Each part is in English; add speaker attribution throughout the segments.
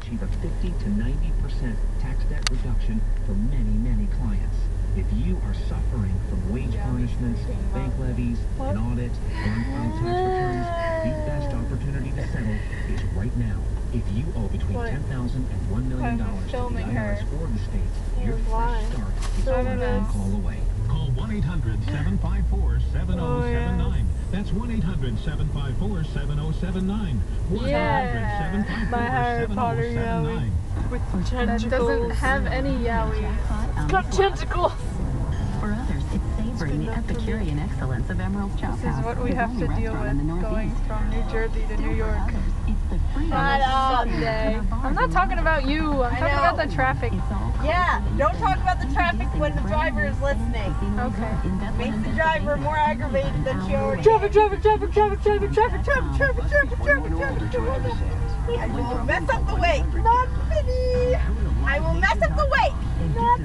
Speaker 1: achieve a 50 to 90% tax debt reduction for many, many clients. If you are suffering from wage garnishments, bank levies, an audit, or unfiled tax returns, the best opportunity to settle is right now. If you owe between
Speaker 2: What?
Speaker 1: $10,000 and $1 million
Speaker 2: I'm
Speaker 1: to the
Speaker 2: filming
Speaker 1: IRS
Speaker 2: her.
Speaker 1: or the state, your
Speaker 2: You're
Speaker 1: fresh start is
Speaker 2: Filming
Speaker 1: one phone call away.
Speaker 3: Call 1-800-754-7079.
Speaker 2: Oh,
Speaker 3: That's 1-800-754-7079.
Speaker 2: Yeah, my Harry Potter
Speaker 3: 1-800-754-7079.
Speaker 2: With
Speaker 4: That doesn't have any yaoi.
Speaker 2: It's got tentacles.
Speaker 5: For others, it's savoring the
Speaker 2: enough for me.
Speaker 5: Epicurean excellence of Emerald Chop
Speaker 2: This is what we have to deal
Speaker 5: restaurant in the
Speaker 2: with going from New Jersey to New York.
Speaker 5: others, it's the freedom
Speaker 4: Shut up.
Speaker 5: Sunday.
Speaker 2: I'm not talking about you. I'm talking about the traffic.
Speaker 5: It's all
Speaker 6: Yeah, don't talk about the traffic when the driver is listening.
Speaker 2: Okay.
Speaker 5: resort in Bethlehem,
Speaker 6: Makes the driver more aggravated than she already
Speaker 2: Traffic, traffic, traffic, traffic, traffic, traffic, traffic, traffic, traffic, traffic, traffic, traffic.
Speaker 6: I will mess up the wake. Not Vinny. I will mess up the wake. Not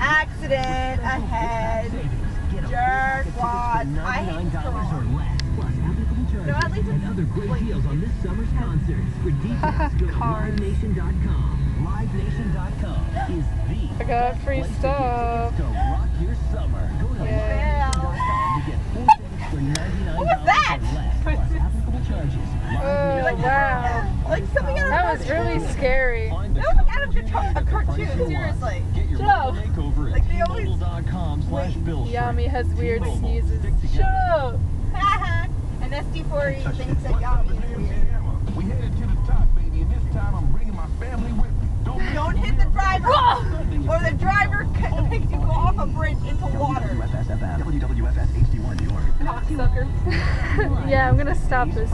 Speaker 6: Accident ahead. Jerkwads. I hate this song. No, at least it's
Speaker 7: other great deals on this summer's concerts. For details, go to
Speaker 2: Cars.
Speaker 7: livenation.com. Livenation.com is the
Speaker 2: I free stuff. Yeah.
Speaker 6: what was that?
Speaker 2: oh, wow.
Speaker 6: Like something out
Speaker 2: That was really scary.
Speaker 6: That was like out of a cartoon, seriously.
Speaker 2: Shut up.
Speaker 6: Like they always...
Speaker 2: Yami has weird sneezes. Shut up.
Speaker 6: An SD4 thinks that Yami is weird. Or the driver c- makes you go off a bridge into water.
Speaker 7: WFSFM, WWFS HD1 New York.
Speaker 2: Cocksucker. yeah, I'm gonna stop this.